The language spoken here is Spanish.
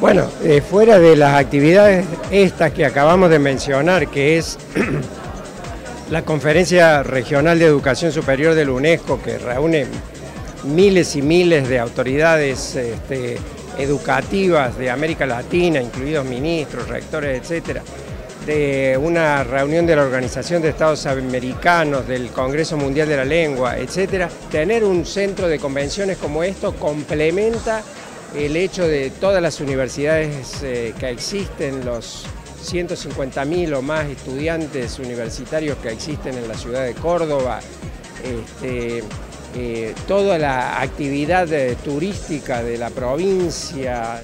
Bueno, eh, fuera de las actividades estas que acabamos de mencionar, que es la Conferencia Regional de Educación Superior de la UNESCO, que reúne miles y miles de autoridades este, educativas de América Latina, incluidos ministros, rectores, etcétera, de una reunión de la Organización de Estados Americanos, del Congreso Mundial de la Lengua, etcétera, tener un centro de convenciones como esto complementa el hecho de todas las universidades eh, que existen, los 150.000 o más estudiantes universitarios que existen en la ciudad de Córdoba, este, eh, toda la actividad turística de la provincia.